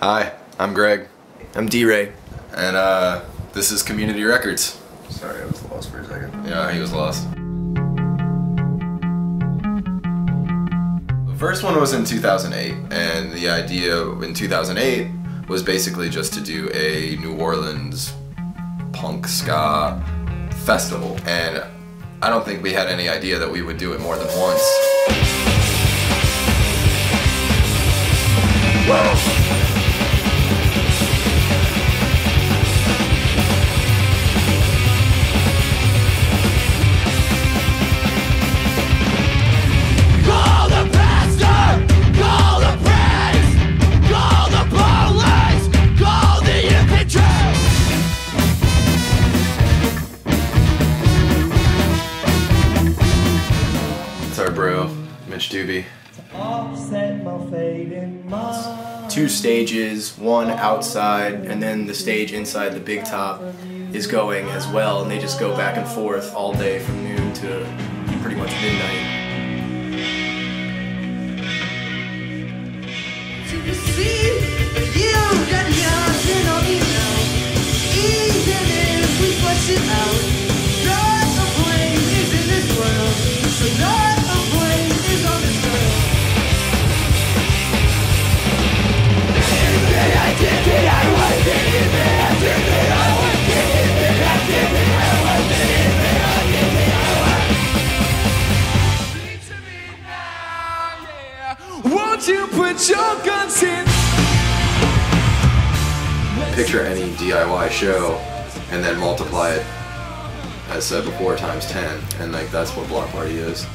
Hi, I'm Greg, I'm D-Ray. and uh, this is Community Records. Sorry, I was lost for a second. Yeah, he was lost. The first one was in 2008, and the idea in 2008 was basically just to do a New Orleans punk ska festival. And I don't think we had any idea that we would do it more than once. Call bro, Mitch Doobie. Two stages, one outside, and then the stage inside the big top is going as well, and they just go back and forth all day from noon to pretty much midnight. To receive, but you got yours and all you know. Even if we flush it out, not a blame in this world. So not Won't you put your guns in? Picture any DIY show and then multiply it, as said before, times 10, and like that's what Block Party is.